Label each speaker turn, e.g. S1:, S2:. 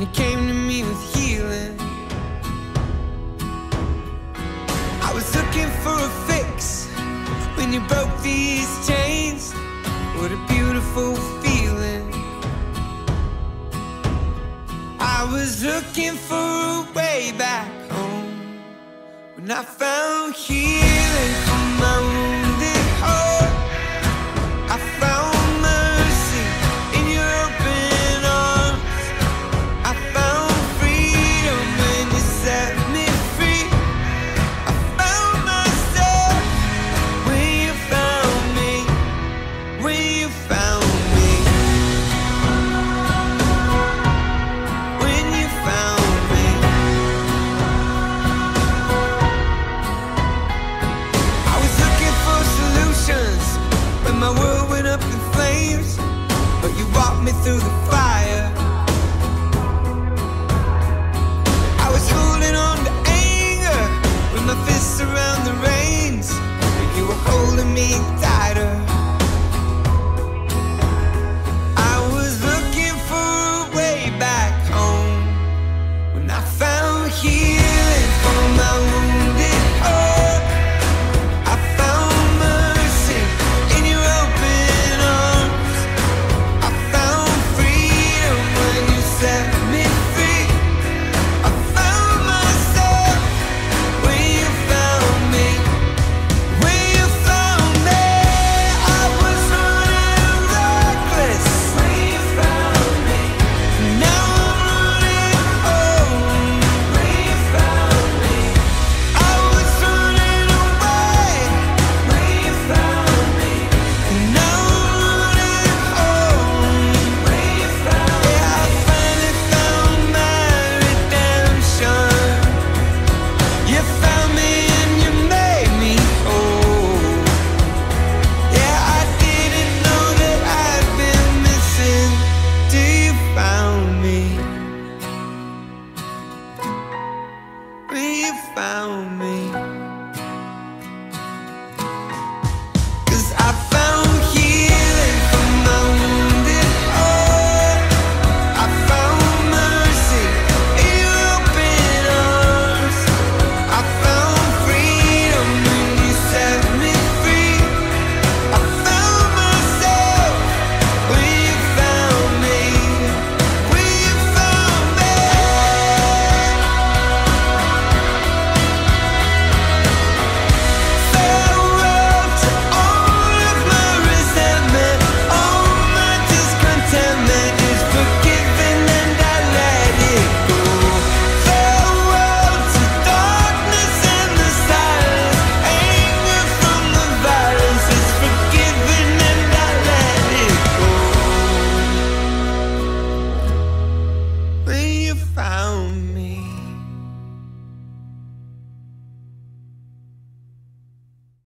S1: you came to me with healing. I was looking for a fix when you broke these chains. What a beautiful feeling. I was looking for a way back home when I found healing. through the fire. I was holding on to anger with my fists around the reins, but you were holding me tighter. found.